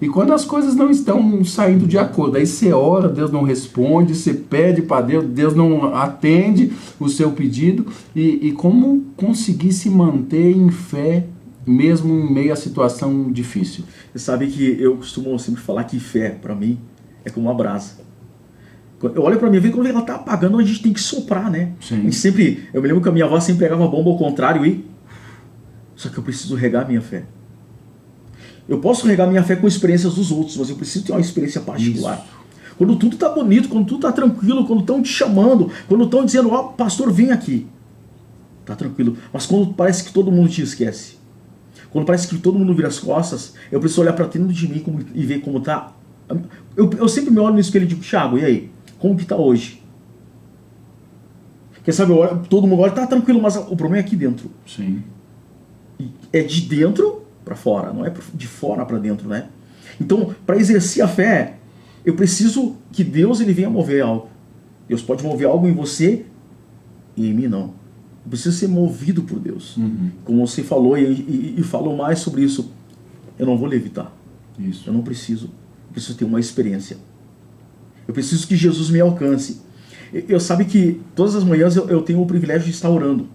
E quando as coisas não estão saindo de acordo, aí você ora, Deus não responde, você pede para Deus, Deus não atende o seu pedido. E, e como conseguir se manter em fé mesmo em meio à situação difícil? Você sabe que eu costumo sempre falar que fé, para mim, é como uma brasa. Eu olho pra minha vida, quando ela tá apagando, a gente tem que soprar, né? Sim. A gente sempre, eu me lembro que a minha avó sempre pegava a bomba ao contrário e. Só que eu preciso regar a minha fé. Eu posso regar minha fé com experiências dos outros, mas eu preciso ter uma experiência particular. Isso. Quando tudo tá bonito, quando tudo tá tranquilo, quando estão te chamando, quando estão dizendo, ó, pastor, vem aqui. Tá tranquilo. Mas quando parece que todo mundo te esquece, quando parece que todo mundo vira as costas, eu preciso olhar para dentro de mim como, e ver como tá. Eu, eu sempre me olho no espelho e digo, Thiago, e aí? Como que tá hoje? Quer saber, olho, todo mundo olha, tá tranquilo, mas o problema é aqui dentro. Sim. É de dentro para fora, não é de fora para dentro, né? Então, para exercer a fé, eu preciso que Deus ele venha mover algo. Deus pode mover algo em você e em mim não. Eu preciso ser movido por Deus. Uhum. Como você falou e, e, e falou mais sobre isso, eu não vou levitar. Isso. Eu não preciso. Eu preciso ter uma experiência. Eu preciso que Jesus me alcance. Eu, eu sabe que todas as manhãs eu, eu tenho o privilégio de estar orando.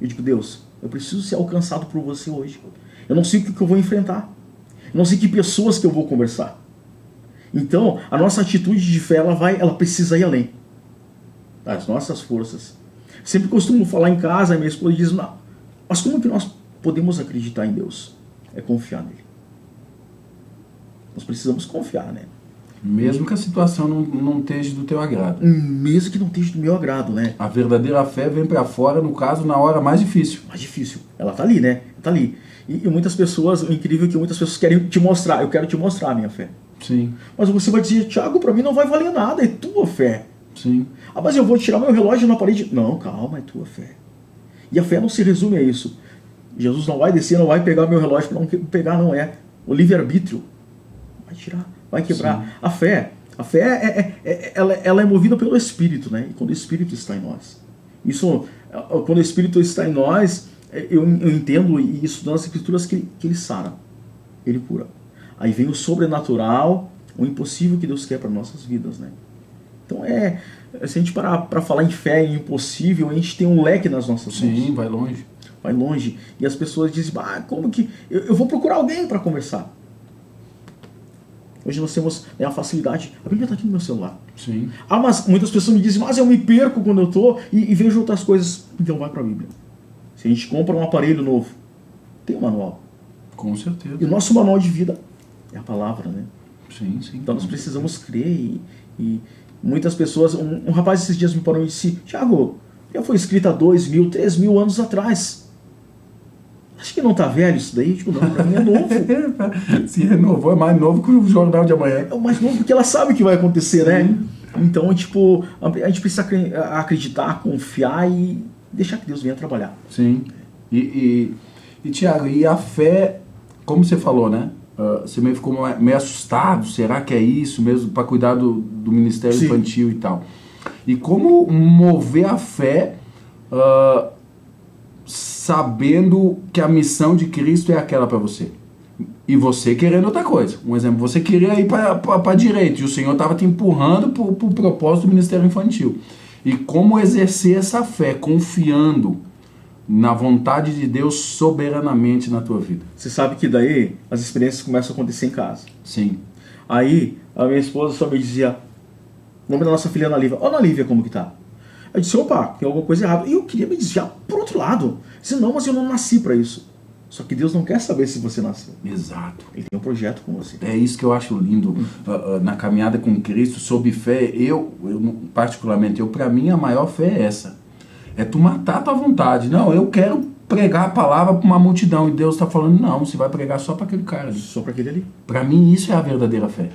Eu digo, Deus, eu preciso ser alcançado por você hoje. Eu não sei o que eu vou enfrentar. Eu não sei que pessoas que eu vou conversar. Então, a nossa atitude de fé, ela vai, ela precisa ir além das nossas forças. Sempre costumo falar em casa, minha esposa diz, não, mas como que nós podemos acreditar em Deus? É confiar nele. Nós precisamos confiar, né? Mesmo que a situação não, não esteja do teu agrado. Mesmo que não esteja do meu agrado, né? A verdadeira fé vem para fora, no caso, na hora mais difícil. Mais difícil. Ela tá ali, né? Tá ali. E, e muitas pessoas, o incrível é que muitas pessoas querem te mostrar. Eu quero te mostrar a minha fé. Sim, Mas você vai dizer, Tiago, para mim não vai valer nada, é tua fé. sim. Ah, mas eu vou tirar meu relógio na parede. Não, calma, é tua fé. E a fé não se resume a isso. Jesus não vai descer, não vai pegar meu relógio para não pegar, não é. O livre-arbítrio vai tirar, vai quebrar. Sim. A fé, a fé é, é- é- ela, ela é movida pelo Espírito, né? E quando o Espírito está em nós. Isso, eh, quando o Espírito está em nós, eu, eu entendo e estudando as escrituras que, que ele sara, ele cura. Aí vem o sobrenatural, o impossível que Deus quer para nossas vidas, né? Então é, se a gente parar para falar em fé e impossível, a gente tem um leque nas nossas mãos Sim, vai longe. vai longe. E as pessoas dizem, ah, como que. Eu, eu vou procurar alguém para conversar. Hoje nós temos né, a facilidade. A Bíblia está aqui no meu celular. Sim. Ah, mas muitas pessoas me dizem, mas eu me perco quando eu tô e, e vejo outras coisas. Então vai para a Bíblia. Se a gente compra um aparelho novo, tem um manual. Com certeza. E o nosso manual de vida é a palavra, né? Sim, sim. Então nós precisamos crer e, e muitas pessoas. Um, um rapaz esses dias me parou e disse: Tiago, já foi escrito há dois mil, três mil anos atrás. Acho que não tá velho isso daí? Tipo, não, pra mim é novo. Se renovou, é mais novo que o jornal de amanhã. É o mais novo porque ela sabe o que vai acontecer, né? Então, tipo, a gente precisa acre- acreditar, confiar e deixar que Deus venha trabalhar. Sim. E, e, e Tiago, e a fé, como você falou, né? Ah, você meio ficou meio assustado, será que é isso mesmo? Para cuidar do, do Ministério Sim. Infantil e tal. E como mover a fé ah, sabendo que a missão de Cristo é aquela para você? E você querendo outra coisa. Um exemplo, você queria ir para a direita e o Senhor estava te empurrando para o propósito do Ministério Infantil. E como exercer essa fé, confiando na vontade de Deus soberanamente na tua vida. Você sabe que daí as experiências começam a acontecer em casa. Sim. Aí a minha esposa só me dizia, o nome da nossa filha é Ana Lívia, ó Ana Lívia como que tá? Eu disse, opa, tem alguma coisa errada. E eu queria me desviar por outro lado. Eu disse, não, mas eu não nasci para isso. Só que Deus não quer saber se você nasceu. Exato. Ele tem um projeto com você. É isso que eu acho lindo ah, ah, na caminhada com Cristo, sob fé. Eu, eu particularmente, eu para mim a maior fé é essa. É tu matar a tua vontade. Não, eu quero pregar a palavra para uma multidão e Deus está falando não, você vai pregar só para aquele cara. ali. Só para aquele ali. Para mim isso é a verdadeira fé.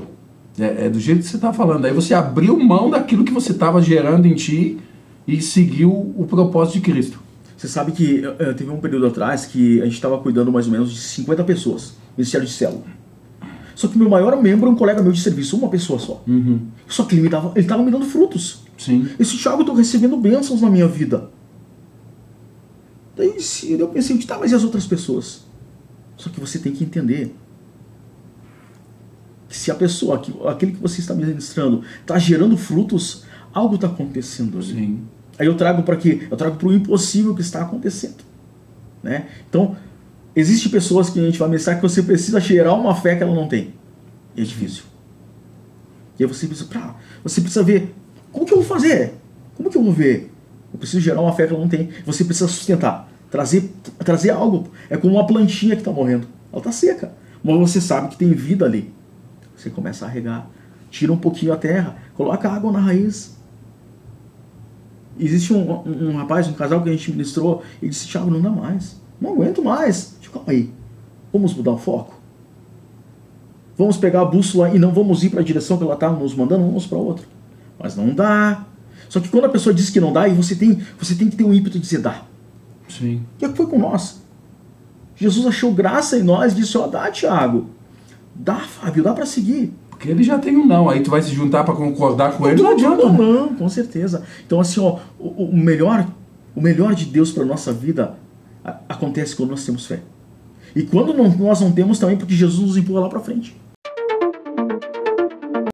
É, é do jeito que você está falando. Aí você abriu mão daquilo que você estava gerando em ti e seguiu o propósito de Cristo. Você sabe que eh, eh, teve um período atrás que a gente estava cuidando mais ou menos de 50 pessoas, Ministério de Célula. Só que meu maior membro é um colega meu de serviço, uma pessoa só. Só que ele me dava, ele estava me dando frutos. Sim. Esse Thiago, eu estou recebendo bênçãos na minha vida. Daí eu disse- eu pensei, tá, mas e as outras pessoas? Só que você tem que entender se a pessoa, aquele que você está ministrando, está gerando frutos, algo está acontecendo ali. Sim. Aí eu trago para quê? Eu trago para o impossível que está acontecendo. Né? Então, existem pessoas que a gente vai ministrar que você precisa gerar uma fé que ela não tem. E é difícil. E aí você precisa, pra, você precisa ver, como que eu vou fazer? Como que eu vou ver? Eu preciso gerar uma fé que ela não tem. Você precisa sustentar, trazer, trazer algo. É como uma plantinha que está morrendo. Ela está seca. Mas você sabe que tem vida ali. Você começa a regar, tira um pouquinho a terra, coloca água na raiz. Existe um, um, um rapaz, um casal que a gente ministrou, e disse, Thiago, não dá mais. Não aguento mais. Digo, calma aí. Vamos mudar o foco? Vamos pegar a bússola e não vamos ir para a direção que ela está nos mandando, vamos para outra. Mas não dá. Só que quando a pessoa diz que não dá, e você tem, você tem que ter um ímpeto de dizer dá. Sim. O que foi com nós? Jesus achou graça em nós, disse: Ó, oh, dá, Tiago. Dá, Fábio, dá para seguir. Porque ele já tem um não, aí tu vai se juntar para concordar com ele, não, não adianta. Não, né? não, com certeza. Então, assim, ó, o, o melhor, o melhor de Deus para nossa vida acontece quando nós temos fé. E quando não, nós não temos também, porque Jesus nos empurra lá para frente.